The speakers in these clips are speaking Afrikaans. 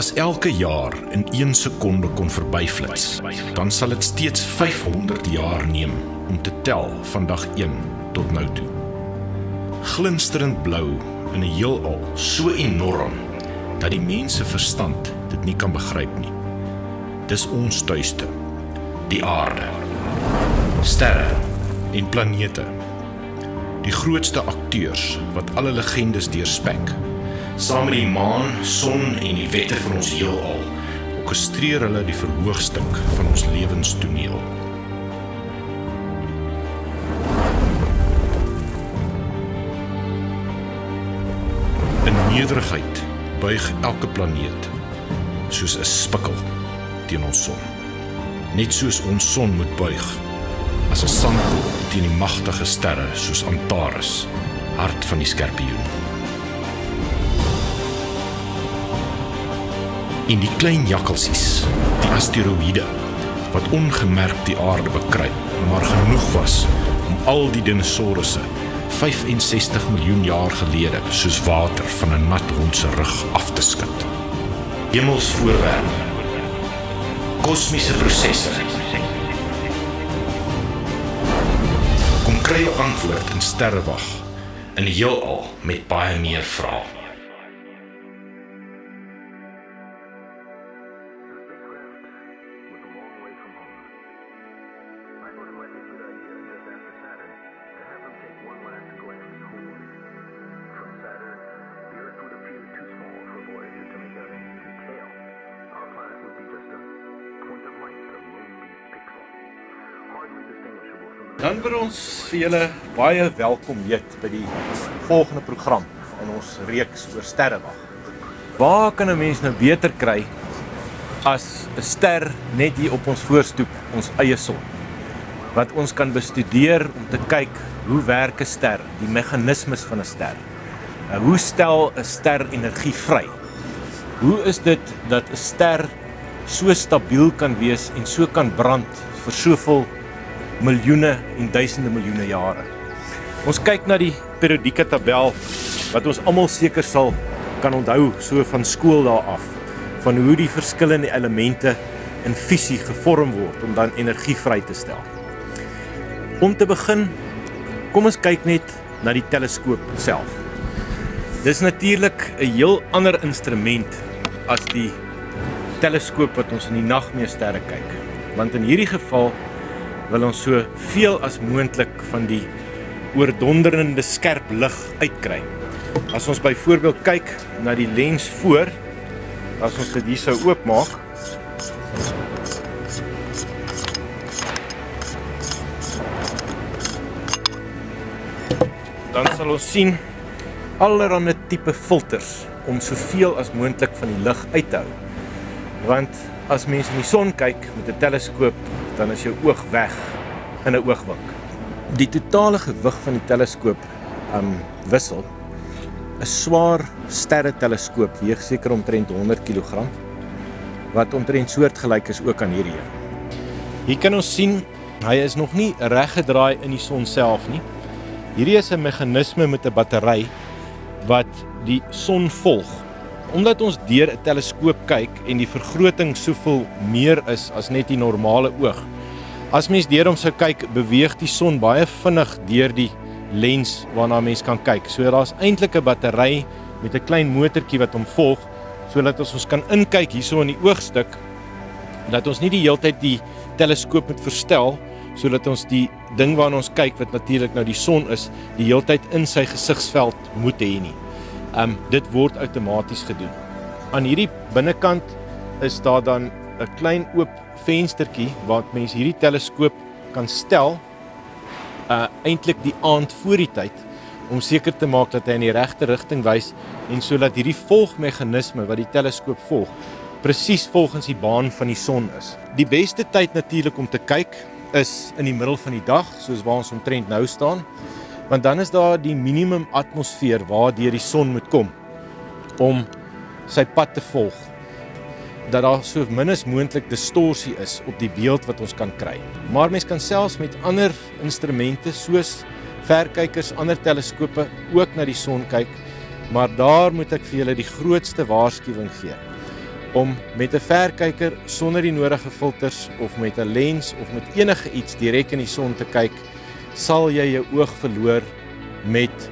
As elke jaar in 1 sekonde kon verbyflits, dan sal dit steeds 500 jaar neem om te tel van dag 1 tot nou toe. Glinsterend blou in 'n heelal so enorm dat die mense verstand dit nie kan begryp nie. Dis ons tuiste, die aarde. Sterre en planete. Die grootste akteurs wat alle legendes deurspek saam met die maan, son en die wette van ons heelal, orkestreer hulle die verhoogstuk van ons lewenstoneel. In nederigheid buig elke planeet soos 'n spikkel teen ons son. Net soos ons son moet buig as 'n sandkol teen die magtige sterre soos Antares, hart van die skorpioen. En die klein jakkalsies, die asteroïde wat ongemerk die aarde bekruip, maar genoeg was om al die dinosourusse 65 miljoen jaar gelede soos water van 'n nat hond se rug af te skud. Hemelsvoorwerpe. Kosmiese prosesse. Kom kry 'n antwoord in sterrewag in die heelal met baie meer vrae. Ons vir julle baie welkom heet by die volgende program in ons reeks oor sterrewag. Waar kan 'n mens nou beter kry as 'n ster net hier op ons voorstoep, ons eie son? Wat ons kan bestudeer om te kyk hoe werk 'n ster, die meganismes van 'n ster. Nou, hoe stel 'n ster energie vry? Hoe is dit dat 'n ster so stabiel kan wees en so kan brand vir soveel miljoene en duisende miljoene jare. Ons kyk na die periodieke tabel wat ons almal seker sal kan onthou so van skool daar af van hoe die verskillende elemente in fisie gevorm word om dan energie vry te stel. Om te begin, kom ons kyk net na die teleskoop self. Dis natuurlik 'n heel ander instrument as die teleskoop wat ons in die nag mee sterre kyk. Want in hierdie geval wil ons so veel as moontlik van die oordonderende skerp lig uitkry. As ons byvoorbeeld kyk na die lens voor, as ons dit hier sou oopmaak, dan sal ons sien allerlei tipe filters om soveel as moontlik van die lig uit te hou. Want as mens in die son kyk met 'n teleskoop, dan is jou oog weg in 'n oogwink. Die totale gewig van die teleskoop um wissel. 'n Swaar sterre teleskoop weeg seker omtrent 100 kg wat omtrent soortgelyk is ook aan hierdie een. Hier kan ons sien hy is nog nie reg gedraai in die son self nie. Hierdie is 'n meganisme met 'n battery wat die son volg omdat ons deur 'n teleskoop kyk en die vergroting soveel meer is as net die normale oog. As mens deur hom sou kyk, beweeg die son baie vinnig deur die lens waarna mens kan kyk. So daar's eintlik 'n battery met 'n klein motortjie wat hom volg sodat ons ons kan inkyk hierso in die oogstuk dat ons nie die heeltyd die teleskoop moet verstel sodat ons die ding waarna ons kyk wat natuurlik nou die son is, die heeltyd in sy gesigsveld moet hê nie. Um dit word outomaties gedoen. Aan hierdie binnekant is daar dan 'n klein oop venstertjie waar mense hierdie teleskoop kan stel uh eintlik die aand voor die tyd om seker te maak dat hy in die regte rigting wys en sodat hierdie volgmeganisme wat die teleskoop volg presies volgens die baan van die son is. Die beste tyd natuurlik om te kyk is in die middel van die dag soos waar ons omtrent nou staan want dan is daar die minimum atmosfeer waar deur die son moet kom om sy pad te volg dat daar so min as moontlik distorsie is op die beeld wat ons kan kry. Maar mens kan selfs met ander instrumente soos verkykers, ander teleskope ook na die son kyk, maar daar moet ek vir julle die grootste waarskuwing gee. om met 'n verkyker sonder die nodige filters of met 'n lens of met enige iets direk in die son te kyk, sal jy jou oog verloor met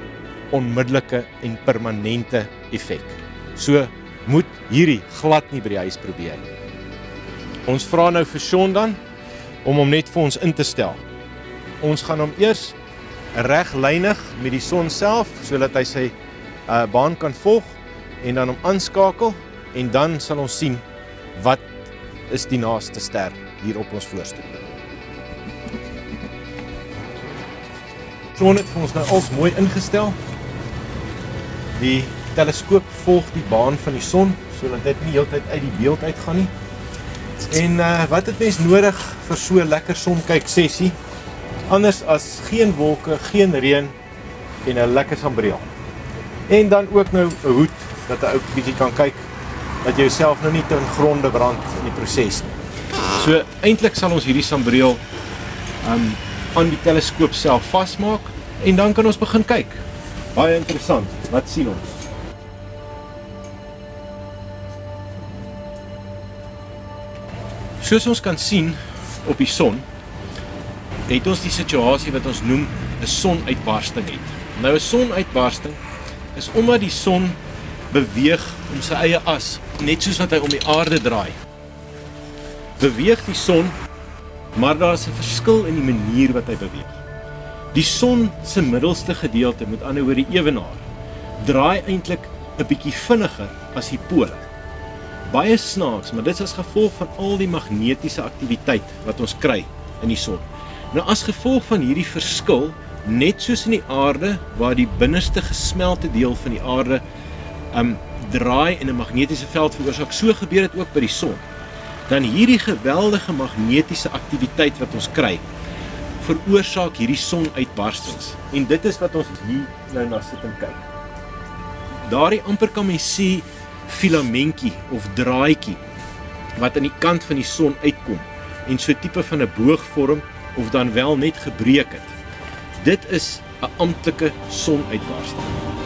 onmiddellike en permanente effek. So moet hierdie glad nie by die huis probeer nie. Ons vra nou vir Sean dan om hom net vir ons in te stel. Ons gaan hom eers reglynig met die son self sodat hy sy uh, baan kan volg en dan hom aanskakel en dan sal ons sien wat is die naaste ster hier op ons voorstel. Sean het vir ons nou als mooi ingestel. Die teleskoop volg die baan van die son sodat dit nie heeltyd uit die beeld uitgaan nie. En uh wat het mens nodig vir so 'n lekker sonkyk sessie? Anders as geen wolke, geen reën en 'n lekker sambreel. En dan ook nou 'n hoed dat 'n ou bietjie kan kyk dat jy jouself nou nie ten gronde brand in die proses nie. So eintlik sal ons hierdie sambreel um aan die teleskoop self vasmaak en dan kan ons begin kyk. Baie interessant. Wat sien ons? Soos ons kan sien op die son, het ons die situasie wat ons noem 'n sonuitbarsting het. Nou 'n sonuitbarsting is omdat die son beweeg om sy eie as, net soos wat hy om die aarde draai. Beweeg die son, maar daar's 'n verskil in die manier wat hy beweeg. Die son se middelste gedeelte, met ander woorde die ewenaar, draai eintlik 'n bietjie vinniger as die pole baie snaaks, maar dit is as gevolg van al die magnetiese aktiwiteit wat ons kry in die son. Nou as gevolg van hierdie verskil, net soos in die aarde waar die binneste gesmelte deel van die aarde um draai en 'n magnetiese veld veroorsaak, so gebeur dit ook by die son. Dan hierdie geweldige magnetiese aktiwiteit wat ons kry, veroorsaak hierdie sonuitbarstings. En dit is wat ons hier nou na sit en kyk. Daardie amper kan mens sien filamentjie of draadjie wat aan die kant van die son uitkom en so tipe van 'n boog vorm of dan wel net gebreek het. Dit is 'n amptelike sonuitbarsting.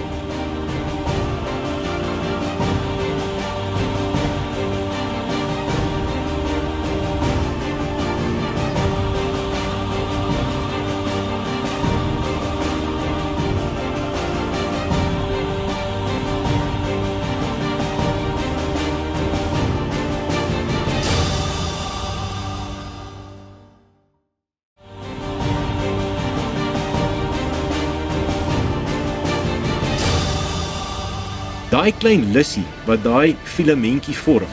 Daai klein lussie wat daai filamentjie vorm.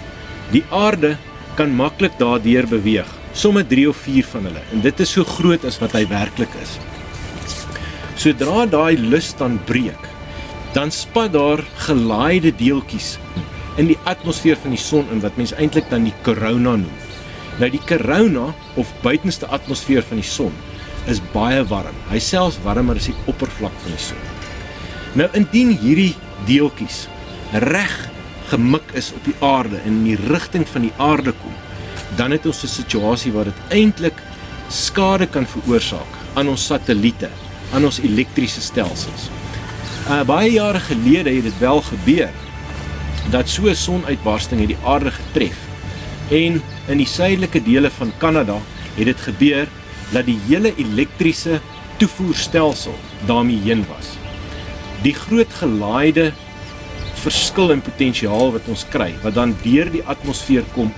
Die aarde kan maklik daardeur beweeg, somme 3 of 4 van hulle en dit is so groot as wat hy werklik is. Sodra daai lus dan breek, dan spat daar gelaaide deeltjies in die atmosfeer van die son in wat mense eintlik dan die korona noem. Nou die korona of buitenste atmosfeer van die son is baie warm. Hy selfs warmer as die oppervlak van die son. Nou indien hierdie deeltjies reg gemik is op die aarde en in die rigting van die aarde kom, dan het ons 'n situasie waar dit eintlik skade kan veroorsaak aan ons satelliete, aan ons elektriese stelsels. Uh baie jare gelede het dit wel gebeur dat so 'n sonuitbarsting het die aarde getref. En in die suidelike dele van Kanada het dit gebeur dat die hele elektriese toevoerstelsel daarmee heen was die groot gelaaide verskil in potensiaal wat ons kry wat dan deur die atmosfeer kom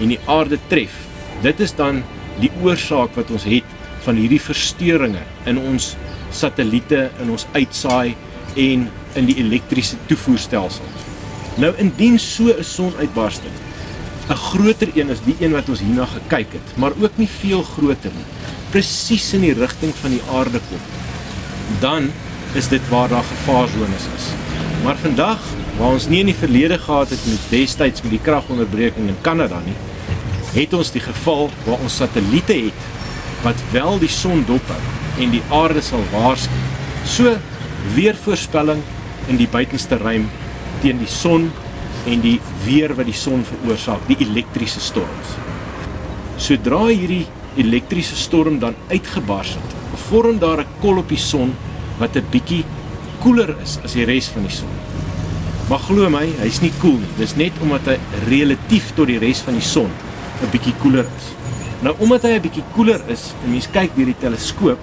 en die aarde tref. Dit is dan die oorsaak wat ons het van hierdie verstoringe in ons satelliete in ons uitsaai en in die elektriese toevoerstelsel. Nou indien so 'n sonuitbarsting 'n groter een is die een wat ons hierna gekyk het, maar ook nie veel groter nie, presies in die rigting van die aarde kom, dan is dit waar daar gevaarzones is. Maar vandag, waar ons nie in die verlede gehad het met destyds met die kragonderbreking in Kanada nie, het ons die geval waar ons satelliete het wat wel die son dophou en die aarde sal waarsku. So weer voorspelling in die buitenste ruim teen die son en die weer wat die son veroorsaak, die elektriese storms. Sodra hierdie elektriese storm dan uitgebars het, vorm daar 'n kol op die son wat 'n bietjie koeler is as die res van die son. Maar glo my, hy's nie koel cool nie. Dis net omdat hy relatief tot die res van die son 'n bietjie koeler is. Nou omdat hy 'n bietjie koeler is, en mens kyk deur die teleskoop,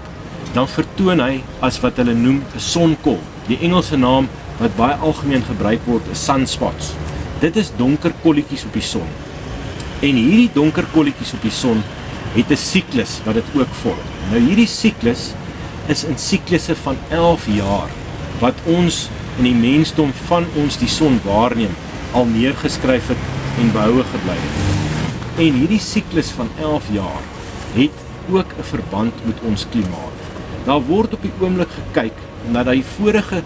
dan vertoon hy as wat hulle noem 'n sonkol. Die Engelse naam wat baie algemeen gebruik word is sunspots. Dit is donker kolletjies op die son. En hierdie donker kolletjies op die son het 'n siklus wat dit ook vorm. Nou hierdie siklus is in siklusse van 11 jaar wat ons in die mensdom van ons die son waarneem al neergeskryf het en behoue gebly het. En hierdie siklus van 11 jaar het ook 'n verband met ons klimaat. Daar word op die oomblik gekyk na die vorige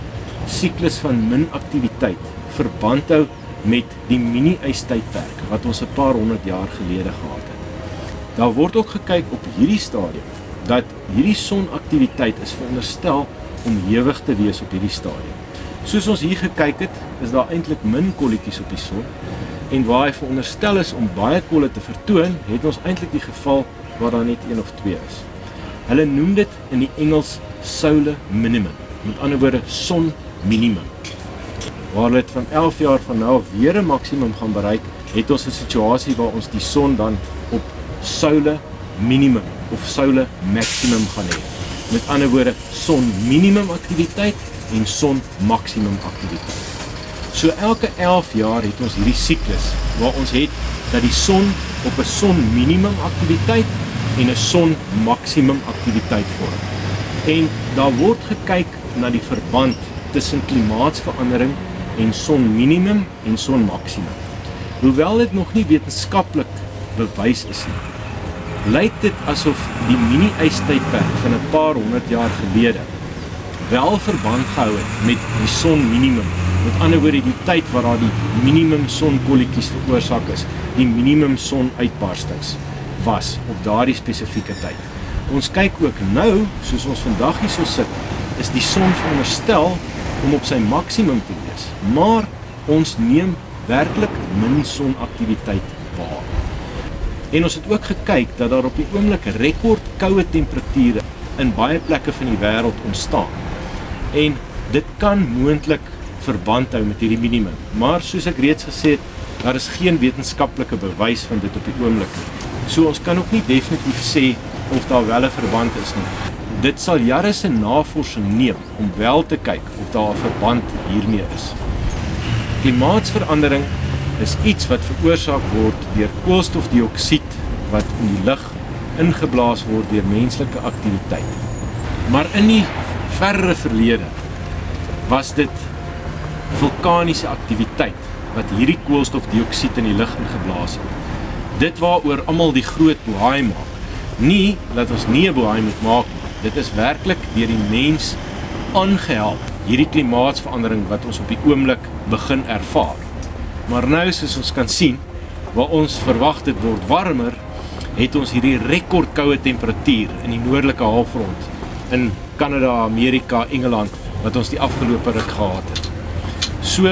siklus van min aktiwiteit verband hou met die mini-ystydperk wat ons 'n paar honderd jaar gelede gehad het. Daar word ook gekyk op hierdie stadium dat hierdie sonaktiwiteit is veronderstel om ewig te wees op hierdie stadium. Soos ons hier gekyk het, is daar eintlik min kolletjies op die son en waar hy veronderstel is om baie kolle te vertoon, het ons eintlik die geval waar daar net een of twee is. Hulle noem dit in die Engels solar minimum, met ander woorde son minimum. Waar dit van 11 jaar van nou af weer 'n maksimum gaan bereik, het ons 'n situasie waar ons die son dan op solar minimum of solar maximum gaan hê. Met ander woorde, son minimum aktiwiteit en son maksimum aktiwiteit. So elke 11 jaar het ons hierdie siklus waar ons het dat die son op 'n son minimum aktiwiteit en 'n son maksimum aktiwiteit vorm. En daar word gekyk na die verband tussen klimaatsverandering en son minimum en son maksimum. Hoewel dit nog nie wetenskaplik bewys is nie, lyk dit asof die mini-ystydperk van 'n paar honderd jaar gelede wel verband gehou het met die son minimum. Met ander woorde die tyd waar daar die minimum sonkolletjies veroorsaak is, die minimum sonuitbarstings was op daardie spesifieke tyd. Ons kyk ook nou, soos ons vandag hier so sit, is die son veronderstel om op sy maksimum te wees. Maar ons neem werklik min sonaktiwiteit waar. En ons het ook gekyk dat daar op die oomblik rekord koue temperature in baie plekke van die wêreld ontstaan. En dit kan moontlik verband hou met hierdie minimum. Maar soos ek reeds gesê het, daar is geen wetenskaplike bewys van dit op die oomblik nie. So ons kan ook nie definitief sê of daar wel 'n verband is nie. Dit sal jare se navorsing neem om wel te kyk of daar 'n verband hiermee is. Klimaatsverandering is iets wat veroorsaak word deur koolstofdioksied wat in die lug ingeblaas word deur menslike aktiwiteit. Maar in die verre verlede was dit vulkaniese aktiwiteit wat hierdie koolstofdioksied in die lug ingeblaas het dit waaroor almal die groot bohaai maak. Nie dat ons nie 'n bohaai moet maak nie. Dit is werklik deur die mens aangehelp hierdie klimaatsverandering wat ons op die oomblik begin ervaar. Maar nou soos ons kan sien, waar ons verwag dit word warmer, het ons hierdie rekordkoue temperatuur in die noordelike halfrond in Kanada, Amerika, Engeland wat ons die afgelope ruk gehad het. So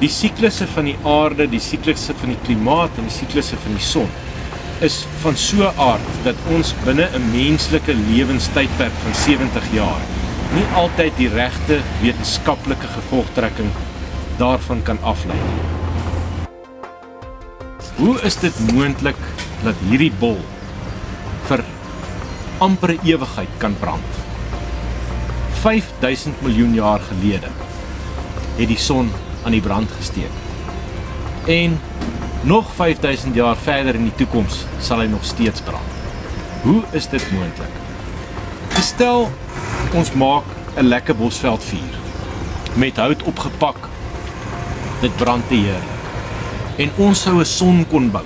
die siklusse van die aarde, die siklusse van die klimaat en die siklusse van die son is van so 'n aard dat ons binne 'n menslike lewenstydperk van 70 jaar nie altyd die regte wetenskaplike gevolgtrekking daarvan kan aflei nie. Hoe is dit moontlik dat hierdie bol vir amper ewigheid kan brand? 5000 miljoen jaar gelede het die son aan die brand gesteek. En nog 5000 jaar verder in die toekoms sal hy nog steeds brand. Hoe is dit moontlik? Gestel ons maak 'n lekker bosveldvuur met hout opgepak. Dit brand te heerlik. En ons sou 'n son kon bou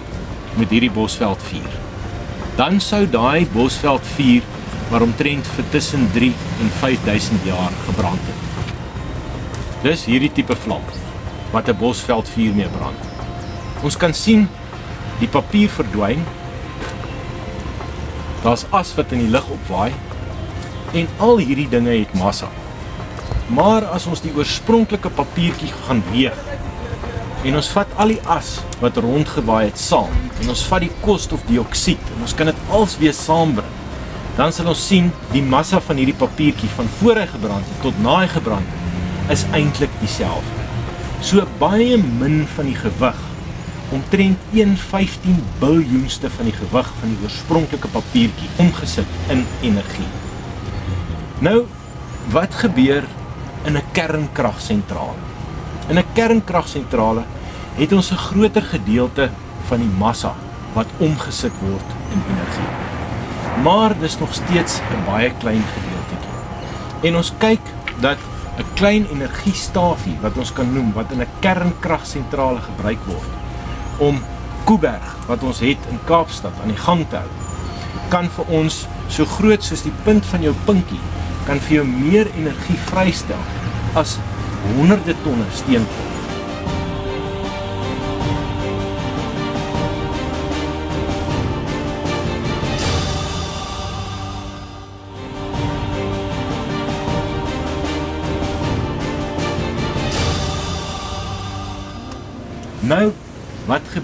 met hierdie bosveldvuur. Dan sou daai bosveldvuur maar omtrent vir tussen 3 en 5000 jaar gebrand het. Dis hierdie tipe vlam wat 'n bosveld vuur mee brand. Ons kan sien die papier verdwyn. Daar's as wat in die lug opwaai en al hierdie dinge het massa. Maar as ons die oorspronklike papiertjie gaan weeg en ons vat al die as wat rondgewaai het saam en ons vat die koolstofdioksied en ons kan dit als weer saambring, dan sal ons sien die massa van hierdie papiertjie van voor hy gebrand het tot na hy gebrand het is eintlik dieselfde. So baie min van die gewig, omtrent 1/15 biljoenste van die gewig van die oorspronklike papiertjie omgesit in energie. Nou, wat gebeur in 'n kernkragsentrale? In 'n kernkragsentrale het ons 'n groter gedeelte van die massa wat omgesit word in energie. Maar dis nog steeds 'n baie klein gedeeltetjie. En ons kyk dat 'n klein energiestafie wat ons kan noem wat in 'n kernkragsentrale gebruik word om Kuiberg wat ons het in Kaapstad aan die gang te hou kan vir ons so groot soos die punt van jou pinkie kan vir jou meer energie vrystel as honderde tonne steenkool.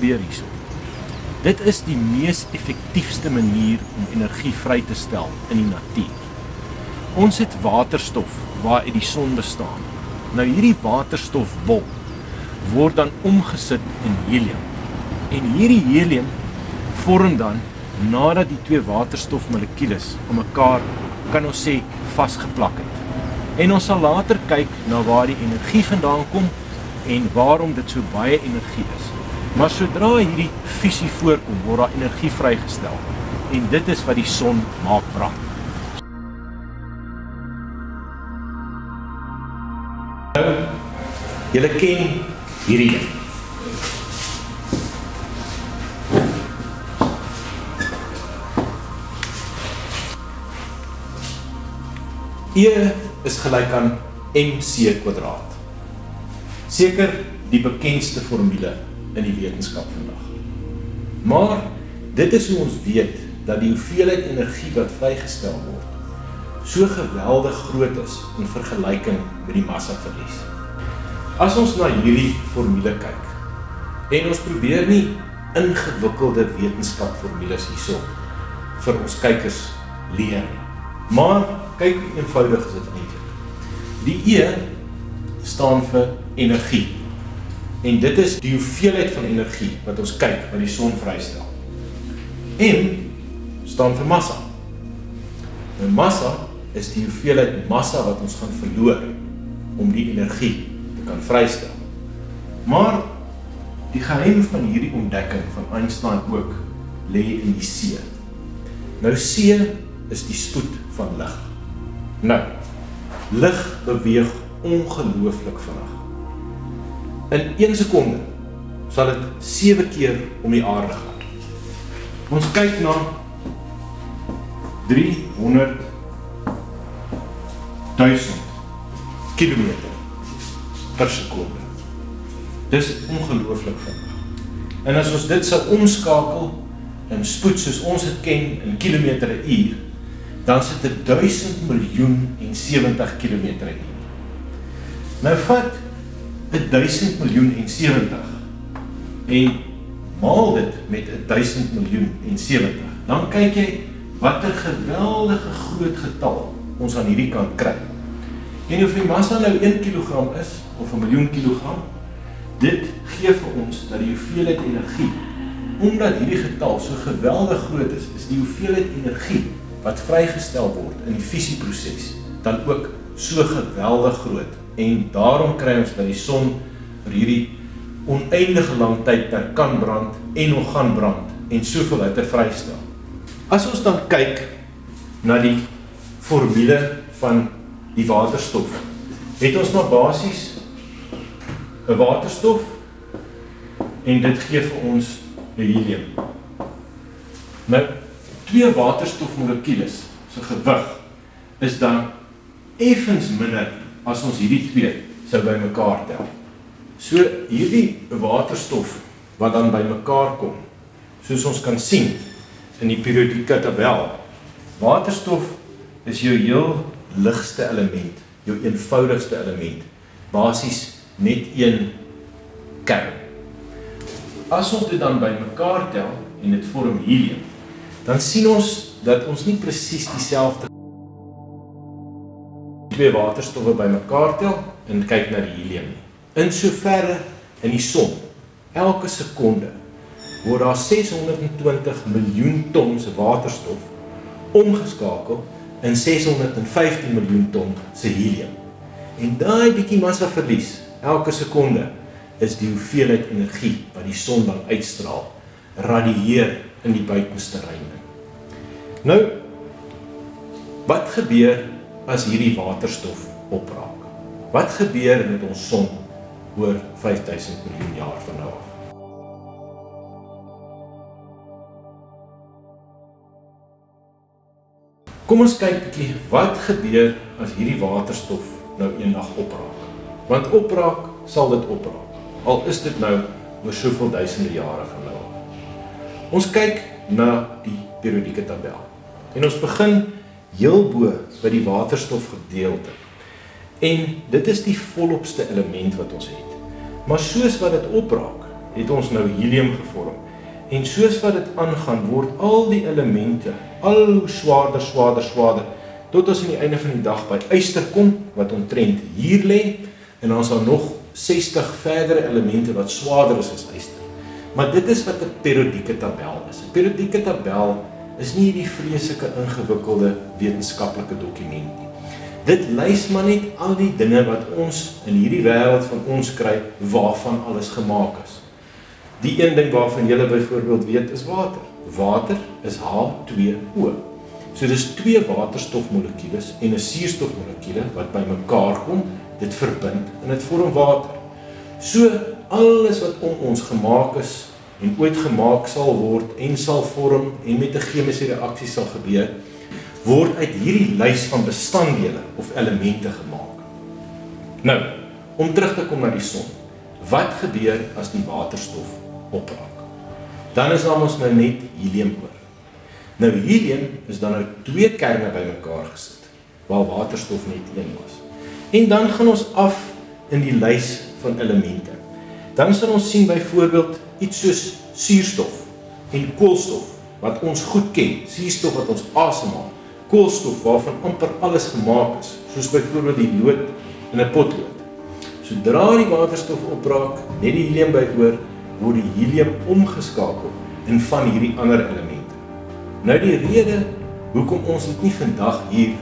Gebeur hierso? Dit is die mees effektiefste manier om energie vry te stel in die natuur. Ons het waterstof waaruit die son bestaan. Nou hierdie waterstofbol word dan omgesit in helium. En hierdie helium vorm dan nadat die twee waterstofmolekules aan mekaar kan ons sê vasgeplak het. En ons sal later kyk na waar die energie vandaan kom en waarom dit so baie energie is. Maar sodra hierdie fusie voorkom, word daar energie vrygestel. En dit is wat die son maak brand. Nou, julle ken hierdie ding. E is gelyk aan mc kwadraat. Seker die bekendste formule in die wetenskap vandag. Maar dit is hoe ons weet dat die hoeveelheid energie wat vrygestel word so geweldig groot is in vergelyking met die massaverlies. As ons na hierdie formule kyk en ons probeer nie ingewikkelde wetenskapformules hierso vir ons kykers leer nie. Maar kyk eenvoudig is dit eintlik. Die E staan vir energie. En dit is die hoeveelheid van energie wat ons kyk wat die son vrystel. M staan vir massa. Nou massa is die hoeveelheid massa wat ons gaan verloor om die energie te kan vrystel. Maar die geheim van hierdie ontdekking van Einstein ook lê in die C. Nou C is die spoed van lig. Nou, lig beweeg ongelooflik vinnig. In 1 sekonde sal dit 7 keer om die aarde gaan. Ons kyk na 300 1000 km per sekonde. Dis ongelooflik vinnig. En as ons dit sou omskakel in spoed soos ons dit ken in kilometer per uur, dan sit dit 1000 miljoen en 70 km per uur. Nou vat 1000 miljoen en 70 en maal dit met 1000 miljoen en 70. Dan kyk jy watter geweldige groot getal ons aan hierdie kant kry. En of die massa nou 1 kg is of 'n miljoen kilogram, dit gee vir ons dat die hoeveelheid energie omdat hierdie getal so geweldig groot is, is die hoeveelheid energie wat vrygestel word in die fusieproses dan ook so geweldig groot en daarom kry ons dat die son vir hierdie oneindige lang tydperk kan brand en nog gaan brand en soveel hitte vrystel. As ons dan kyk na die formule van die waterstof. Het ons maar basies 'n waterstof en dit gee vir ons helium. Nou twee waterstofmolekules se gewig is dan effens minder as ons hierdie twee sou bymekaar tel. So hierdie waterstof wat dan bymekaar kom, soos ons kan sien in die periodieke tabel. Waterstof is jou heel ligste element, jou eenvoudigste element, basies net een kern. As ons dit dan bymekaar tel en dit vorm helium, dan sien ons dat ons nie presies dieselfde twee waterstowwe bymekaar tel en kyk na die helium nie. In soverre in die son elke sekonde word daar 620 miljoen ton se waterstof omgeskakel in 615 miljoen ton se helium. En daai bietjie massa verlies elke sekonde is die hoeveelheid energie wat die son dan uitstraal, radieer in die buitenste ruim. Nou wat gebeur as hierdie waterstof opraak? Wat gebeur met ons son oor 5000 miljoen jaar van nou af? Kom ons kyk bietjie wat gebeur as hierdie waterstof nou eendag opraak. Want opraak sal dit opraak. Al is dit nou oor soveel duisende jare van nou af. Ons kyk na die periodieke tabel. En ons begin heel bo by die waterstof gedeelte. En dit is die volopste element wat ons het. Maar soos wat dit opraak, het ons nou helium gevorm. En soos wat dit aangaan, word al die elemente al hoe swaarder, swaarder, swaarder tot ons aan die einde van die dag by yster kom wat omtrent hier lê en is daar nog 60 verdere elemente wat swaarder is as yster. Maar dit is wat 'n periodieke tabel is. 'n Periodieke tabel is nie hierdie vreeslike ingewikkelde wetenskaplike dokument nie. Dit lys maar net al die dinge wat ons in hierdie wêreld van ons kry waarvan alles gemaak is. Die een ding waarvan jy byvoorbeeld weet is water. Water is H2O. So dis twee waterstofmolekules en 'n suurstofmolekuule wat bymekaar kom, dit verbind en dit vorm water. So alles wat om ons gemaak is en ooit gemaak sal word en sal vorm en met 'n chemiese reaksie sal gebeur, word uit hierdie lys van bestanddele of elemente gemaak. Nou, om terug te kom na die son. Wat gebeur as die waterstof opraak? dan is daar mos nou net helium oor. Nou helium is dan nou twee kerne bymekaar gesit waar waterstof net een was. En dan gaan ons af in die lys van elemente. Dan sal ons sien byvoorbeeld iets soos suurstof en koolstof wat ons goed ken. Suurstof wat ons asemhaal, koolstof waarvan amper alles gemaak is, soos byvoorbeeld die lood in 'n potlood. Sodra die waterstof opraak, net die helium byhoor, word die helium omgeskakel in van hierdie ander elemente. Nou die rede hoekom ons dit nie vandag hier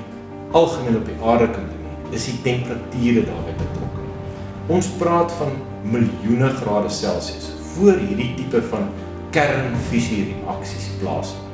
algemeen op die aarde kan doen nie, is die temperature daarbey betrokke. Ons praat van miljoene grade Celsius voor hierdie tipe van kernfusie reaksies plaasvind.